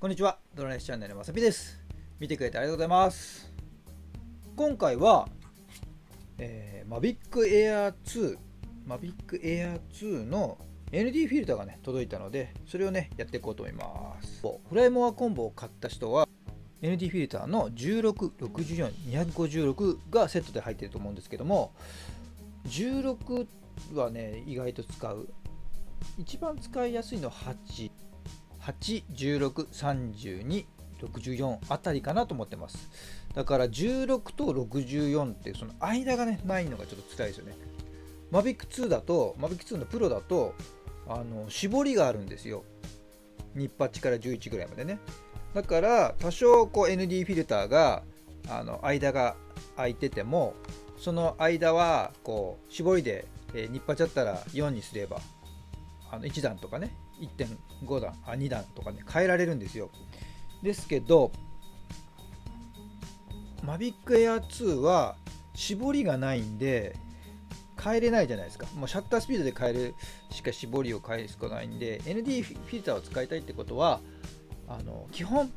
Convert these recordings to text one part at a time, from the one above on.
こんにちは、ドラネスチャンネルまさぴです。見てくれてありがとうございます。今回は、えー、Mavic Air 2、Mavic Air 2の ND フィルターがね、届いたので、それをね、やっていこうと思います。フライモアコンボを買った人は、ND フィルターの16、64、256がセットで入ってると思うんですけども、16はね、意外と使う。一番使いやすいのは8。8、16、32、64あたりかなと思ってます。だから16と64ってその間がね、ないのがちょっと辛いですよね。Mavic 2だと、Mavic 2のプロだと、あの絞りがあるんですよ。ニッパチから11ぐらいまでね。だから多少こう ND フィルターがあの間が空いてても、その間はこう絞りで、えー、ニッパチだったら4にすればあの1段とかね1.5段あ2段とかね変えられるんですよ。ですけど Mavic Air 2は絞りがないんで変えれないじゃないですか。もうシャッタースピードで変えるしか絞りを変えるしかないんで ND フィルターを使いたいってことはあの基本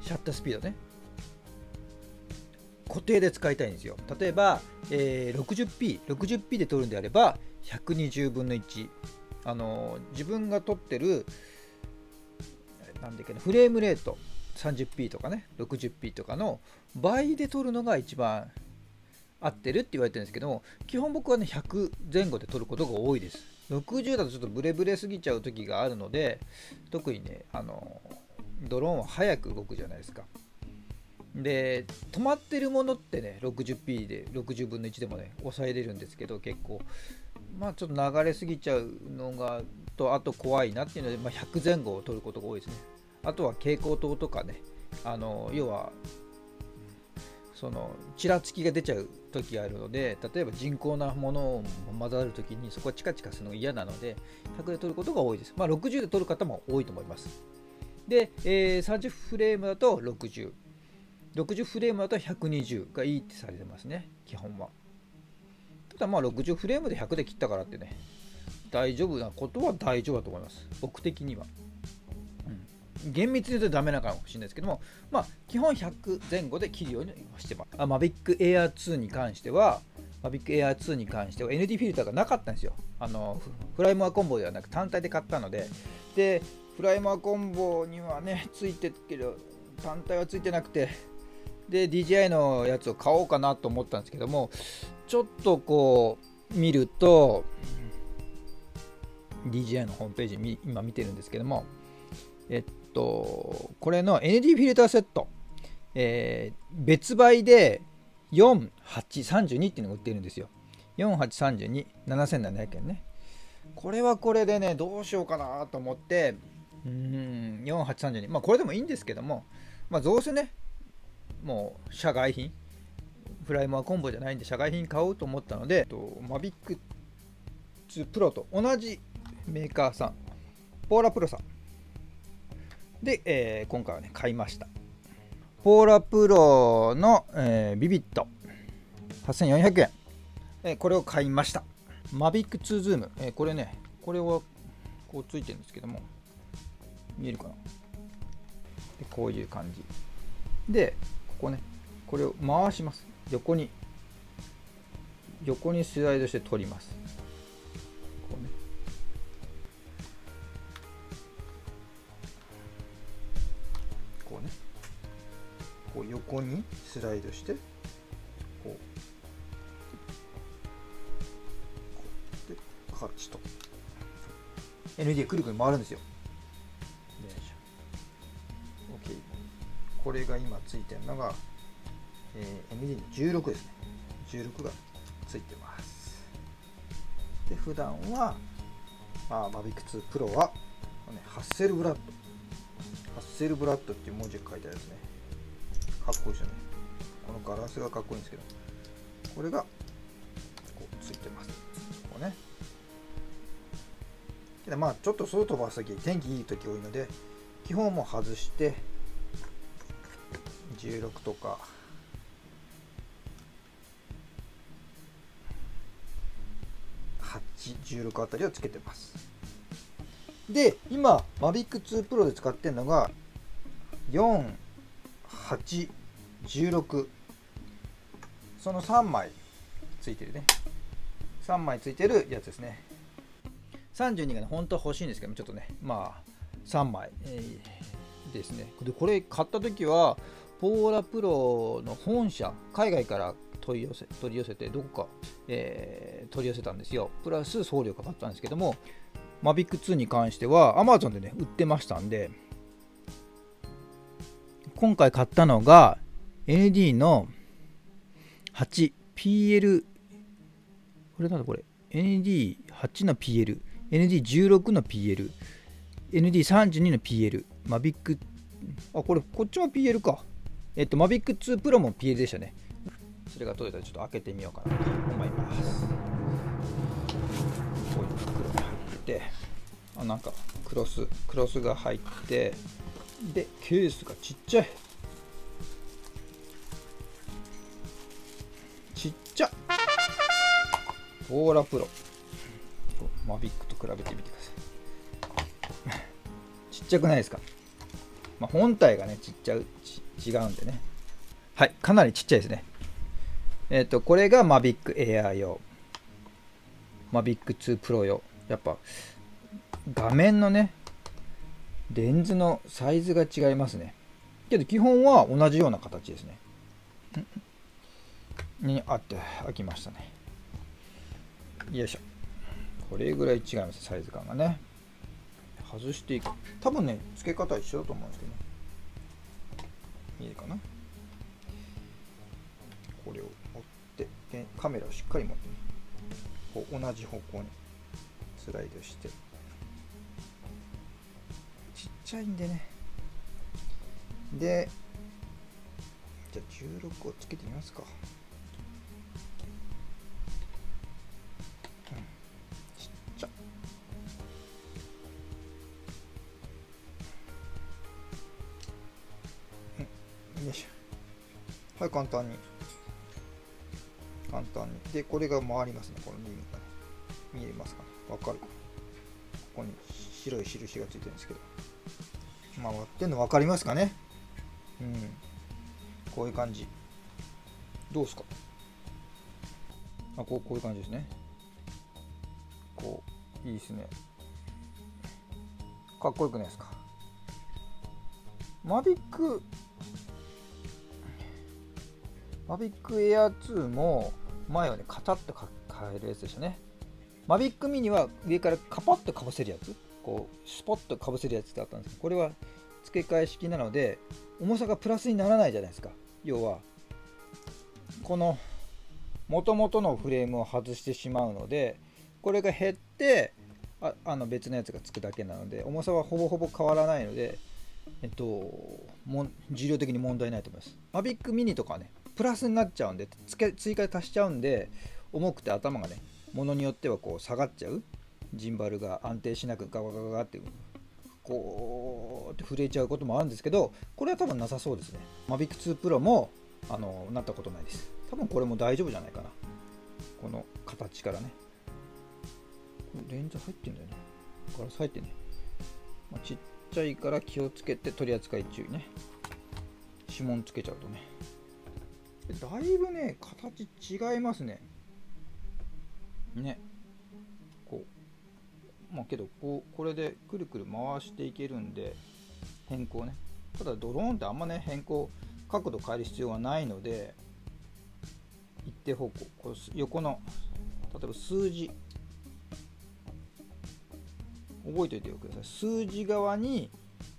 シャッタースピードね。固定で使いたいんですよ。例えば、えー、60p、60p で撮るんであれば120分の1あの自分が撮ってるなんだっけフレームレート 30p とかね 60p とかの倍で撮るのが一番合ってるって言われてるんですけども基本僕はね100前後で撮ることが多いです。60だとちょっとブレブレすぎちゃう時があるので特にねあのドローンは早く動くじゃないですか。で止まってるものってね 60p で60分の1でもね抑えれるんですけど結構。まあちょっと流れすぎちゃうのがとあと怖いなっていうので、まあ、100前後を取ることが多いですね。あとは蛍光灯とかね。あの要はそのちらつきが出ちゃう時があるので例えば人工なものを混ざる時にそこはチカチカするのが嫌なので100で取ることが多いです。まあ60で取る方も多いと思います。で、えー、30フレームだと60 60フレームだと120がいいってされてますね基本は。ただまあ60フレームで100で切ったからってね大丈夫なことは大丈夫だと思います。僕的には、うん、厳密に言うとダメなかもしれないですけどもまあ基本100前後で切るようにしてます。あ Mavic Air 2に関しては Mavic Air 2に関しては ND フィルターがなかったんですよ。あのフライモアコンボではなく単体で買ったので。でフライモアコンボにはねついてるけど単体はついてなくて。で DJI のやつを買おうかなと思ったんですけどもちょっとこう見ると DJI のホームページ今見てるんですけどもえっとこれの ND フィルターセット、えー、別売で4832っていうのが売ってるんですよ。48327700円ね。これはこれでねどうしようかなと思ってうん4832まあこれでもいいんですけどもまあどうせねもう社外品フライモアコンボじゃないんで社外品買おうと思ったのでとマビック2プロと同じメーカーさんポーラプロさん。で、えー、今回はね買いました。 PolarPro の、えー、 Vivid。8400円、えー、これを買いました。 Mavic 2 Zoom、えー、これねこれはこうついてるんですけども見えるかな。でこういう感じ。でここねこれを回します。横に横にスライドして取ります。こうね。こうね。こう横にスライドしてこう。でカッチと。ND くるくる回るんですよ。これが今ついてるのが、えー、MD の16ですね。16がついてます。で普段は、まあ、Mavic 2 Pro は、ね、ハッセルブラッド。ハッセルブラッドっていう文字が書いてあるんですね。かっこいいですよね。このガラスがかっこいいんですけどこれがこうついてます。こうね。でまあちょっと外飛ばす時天気いい時多いので基本も外して16とか16あたりをつけてます。で今 Mavic 2 Pro で使ってるのが4816その3枚ついてるね。3枚ついてるやつですね。32がね本当は欲しいんですけどちょっとねまあ3枚、えー、ですね。でこれ買った時はポーラプロの本社海外から取り寄せ取り寄せてどこか、えー、取り寄せたんですよ。プラス送料かかったんですけども Mavic2 に関しては Amazon でね売ってましたんで今回買ったのが ND の 8PL これなんだこれ？ND8 の PL ND16 の PL ND32 の PL Mavic あこれこっちも PL か。えっと Mavic2 Pro も PL でしたね。それが届いたらちょっと開けてみようかなと思います。こういう袋に入ってあなんかクロスクロスが入ってでケースがちっちゃい。ちっちゃ。オーラプロ。マビックと比べてみてください。ちっちゃくないですか、まあ、本体がねちっちゃう。違うんでね。はいかなりちっちゃいですね。えっ、ー、とこれが Mavic Air 用。Mavic 2 Pro 用。やっぱ画面のねレンズのサイズが違いますね。けど基本は同じような形ですね。にあって開きましたね。よいしょ。これぐらい違いますサイズ感がね。外していく。多分ね付け方一緒だと思うんですけどね。見えるかな？これを持ってカメラをしっかり持って、ね、こう同じ方向にスライドして。ちっちゃいんでね。でじゃあ16をつけてみますか。簡単に。簡単に。でこれが回りますね。このリングがね。見えますかね。わかる。ここに白い印がついてるんですけど。回ってんの分かりますかね。うん。こういう感じ。どうですか。あこうこういう感じですね。こういいですね。かっこよくないですか。マビックマビックエア2も前はね、カタッと変えるやつでしたね。マビックミニは上からカパッとかぶせるやつ、こう、スポッとかぶせるやつってあったんですけど、これは付け替え式なので、重さがプラスにならないじゃないですか。要は、この元々のフレームを外してしまうので、これが減って、ああの別のやつがつくだけなので、重さはほぼほぼ変わらないので、えっと、も重量的に問題ないと思います。マビックミニとかね、プラスになっちゃうんで追加で足しちゃうんで重くて頭がねものによってはこう下がっちゃう。ジンバルが安定しなくガガガガってこうって震えちゃうこともあるんですけどこれは多分なさそうですね。Mavic 2 Pro もあのなったことないです。多分これも大丈夫じゃないかな。この形からね。レンズ入ってんだよね。ガラス入ってね、まあ、ちっちゃいから気をつけて取り扱い注意ね。指紋つけちゃうとね。だいぶね形違いますね。ね。こう。まあけどこうこれでくるくる回していけるんで変更ね。ただドローンってあんまね変更角度変える必要はないので一定方向。こ横の例えば数字。覚えておいてください。数字側に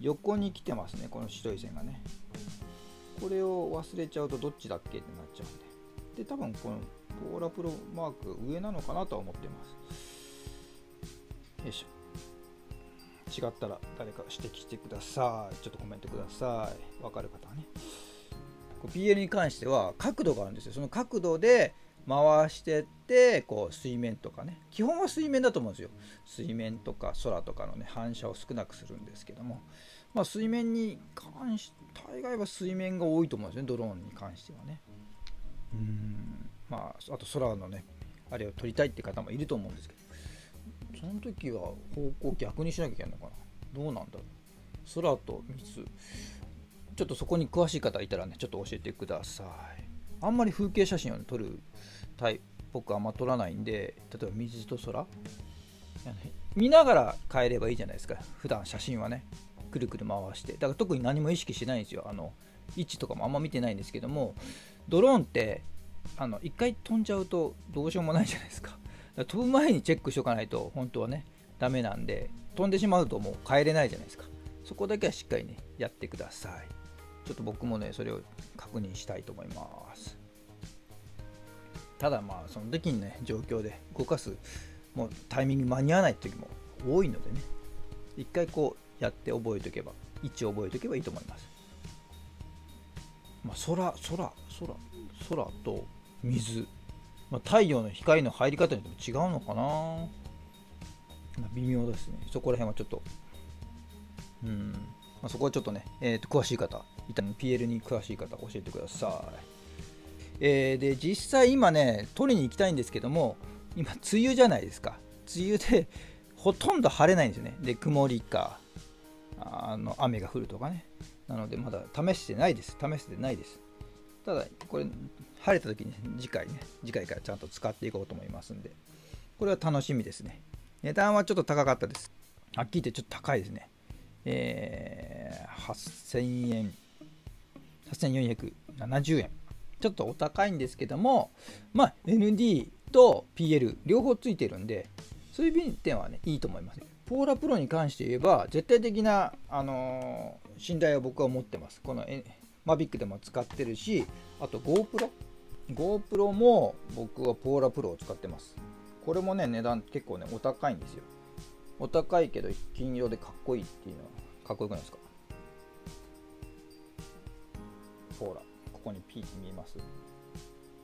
横に来てますねこの白い線がね。これを忘れちゃうとどっちだっけってなっちゃうんで。で、多分このポーラプロマーク上なのかなとは思ってます。よいしょ。違ったら誰か指摘してください。ちょっとコメントください。わかる方はね。PL に関しては角度があるんですよ。その角度で回してってこう水面とかね基本は水面だと思うんですよ水面とか空とかのね反射を少なくするんですけどもまあ、水面に関して大概は水面が多いと思うんですねドローンに関してはね。うん。まああと空のねあれを撮りたいって方もいると思うんですけど。その時は方向逆にしなきゃいけないのかな。どうなんだろう。空と水。ちょっとそこに詳しい方いたらねちょっと教えてください。あんまり風景写真を、ね、撮るタイ僕はあんま撮らないんで例えば水と空。見ながら変えればいいじゃないですか。普段写真はね。くるくる回してだから特に何も意識しないんですよ。あの位置とかもあんま見てないんですけどもドローンってあの1回飛んじゃうとどうしようもないじゃないですか。か飛ぶ前にチェックしとかないと本当はねダメなんで飛んでしまうともう帰れないじゃないですか。そこだけはしっかりねやってください。ちょっと僕もねそれを確認したいと思います。ただまあその時にね状況で動かすもうタイミング間に合わない時も多いのでね。一回こうやって覚えておけば位置を覚えておけばいいと思います。まあ空空空空と水、まあ、太陽の光の入り方によっても違うのかな、まあ、微妙ですね。そこら辺はちょっと。うん。まあ、そこはちょっとね、えー、と詳しい方、PL に詳しい方、教えてください。えー、で、実際今ね、取りに行きたいんですけども、今、梅雨じゃないですか。梅雨でほとんど晴れないんですよね。で、曇りか、あの雨が降るとかね。なので、まだ試してないです。試してないです。ただ、これ、晴れた時に、次回ね、次回からちゃんと使っていこうと思いますんで、これは楽しみですね。値段はちょっと高かったです。はっきり言ってちょっと高いですね。えー、8000円、8470円。ちょっとお高いんですけども、まあ、ND と PL 両方ついてるんで、そういう点はね、いいと思います。ポーラプロに関して言えば、絶対的な、あのー、信頼を僕は持ってます。この、マビックでも使ってるし、あと GoPro。GoPro も僕はポーラプロを使ってます。これもね、値段結構ね、お高いんですよ。お高いけど金色でかっこいいっていうのはかっこよくないですか？ほらここに P 見えます？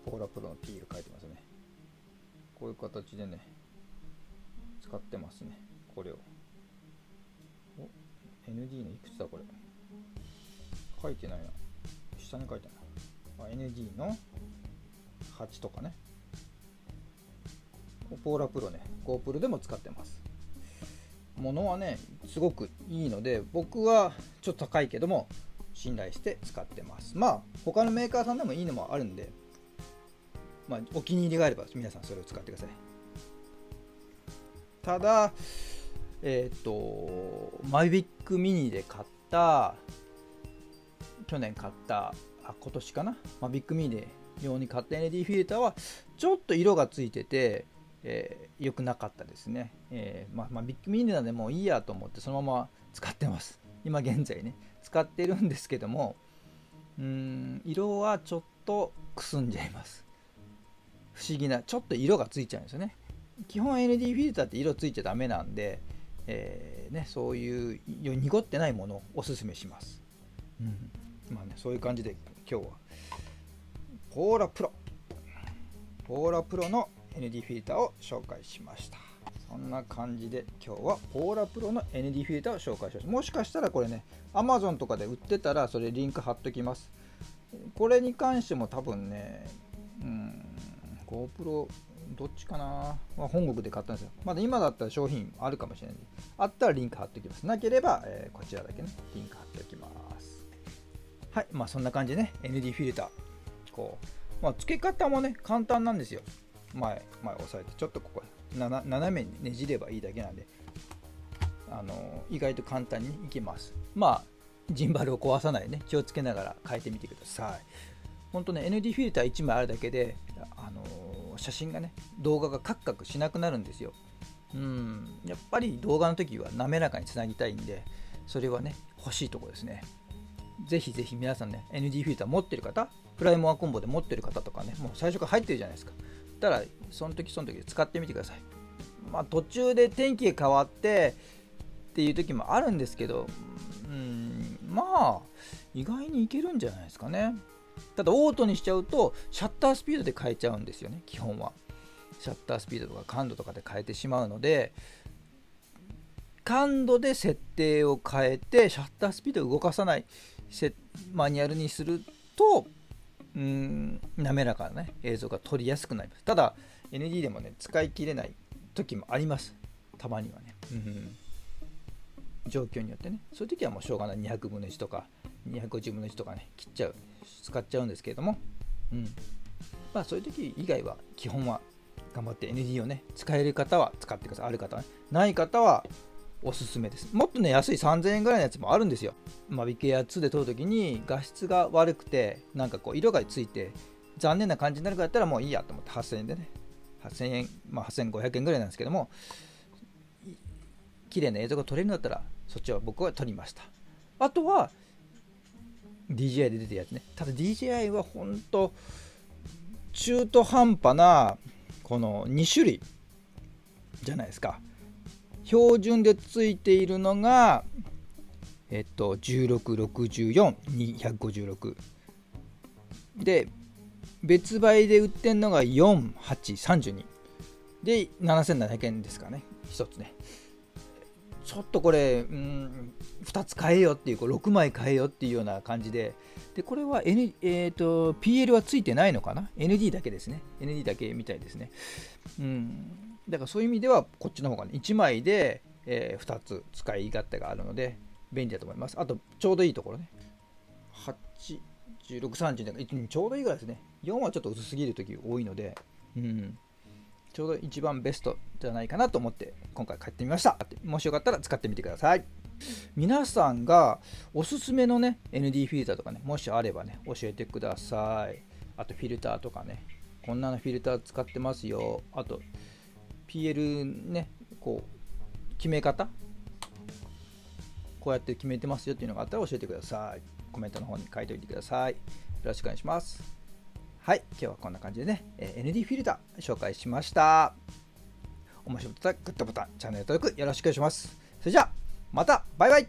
ポーラプロの P が書いてますねこういう形でね使ってますねこれを。お ND のいくつだこれ。書いてないな。下に書いてないあ ND の8とかね。ポーラプロね。GoPro でも使ってます。ものはねすごくいいので僕はちょっと高いけども信頼して使ってます。まあ他のメーカーさんでもいいのもあるんでまあ、お気に入りがあれば皆さんそれを使ってください。ただえっ、ー、とマイビックミニで買った去年買ったあ今年かな？マビックミニで用に買った ND フィルターはちょっと色がついててえー、良くなかったですね。えー、まあ、まあ、ビッグミニなんでもういいやと思ってそのまま使ってます。今現在ね、使ってるんですけども、うん、色はちょっとくすんじゃいます。不思議な、ちょっと色がついちゃうんですよね。基本 ND フィルターって色ついちゃダメなんで、えー、ね、そういう濁ってないものをおすすめします。うん、まあね、そういう感じで今日は、ポーラプロ。ポーラプロの ND フィルターを紹介しましたそんな感じで今日はポーラプロの ND フィルターを紹介しましたもしかしたらこれね Amazon とかで売ってたらそれリンク貼っときますこれに関しても多分ねうん GoPro どっちかな、まあ、本国で買ったんですよ。まだ今だったら商品あるかもしれない。んで、あったらリンク貼っておきます。なければ、えー、こちらだけね、リンク貼っておきます。はい、まあそんな感じでね、ND フィルター。こう、まあ、付け方もね、簡単なんですよ。前前押さえてちょっとここ斜めにねじればいいだけなんで。あの意外と簡単にいきます。まあジンバルを壊さないね。気をつけながら変えてみてください。本当ね ND フィルター1枚あるだけであの写真がね動画がカクカクしなくなるんですよ。うん。やっぱり動画の時は滑らかにつなぎたいんでそれはね欲しいとこですね。ぜひぜひ皆さんね ND フィルター持ってる方プライモアコンボで持ってる方とかねもう最初から入ってるじゃないですか。たらその時その時で使ってみてください。まあ、途中で天気が変わってっていう時もあるんですけど、うん、まあ意外にいけるんじゃないですかね。ただオートにしちゃうとシャッタースピードで変えちゃうんですよね基本は。シャッタースピードとか感度とかで変えてしまうので感度で設定を変えてシャッタースピードを動かさないマニュアルにするとうん滑らかな、ね、映像が撮りやすくなります。ただ ND でもね使い切れない時もあります。たまにはね、うん、状況によってね。そういう時はもうしょうがない。200分の1とか250分の1とかね切っちゃう。使っちゃうんですけれども。うん。まあそういう時以外は基本は頑張って ND をね使える方は使ってください。ある方はね。ない方はおすすめです。もっとね安い3000円ぐらいのやつもあるんですよ。マビケや2で撮るときに画質が悪くてなんかこう色がついて残念な感じになるからだったらもういいやと思って8000円でね。8000円、まあ、8500円ぐらいなんですけども綺麗な映像が撮れるんだったらそっちは僕は撮りました。あとは DJI で出てるやつね。ただ DJI は本当中途半端なこの2種類じゃないですか。標準でついているのがえっと1664256で別売で売ってるのが4832で7700円ですかね。1つね。ちょっとこれ、うん、2つ買えよっていう、こ6枚買えよっていうような感じで、でこれは、N えーと、PL はついてないのかな ?ND だけですね。ND だけみたいですね。うん。だからそういう意味では、こっちの方がね、1枚で、えー、2つ使い勝手があるので、便利だと思います。あと、ちょうどいいところね。8、16、30ちょうどいいぐらいですね。4はちょっと薄すぎるとき多いので、うん。ちょうど一番ベストじゃないかなと思って今回買ってみました。もしよかったら使ってみてください。皆さんがおすすめのね ND フィルターとかねもしあればね教えてください。あとフィルターとかねこんなのフィルター使ってますよ。あと PL ねこう決め方こうやって決めてますよっていうのがあったら教えてください。コメントの方に書いておいてください。よろしくお願いします。はい、今日はこんな感じでね、え、ND フィルター紹介しました。面白かったらグッドボタン、チャンネル登録よろしくお願いします。それじゃあ、またバイバイ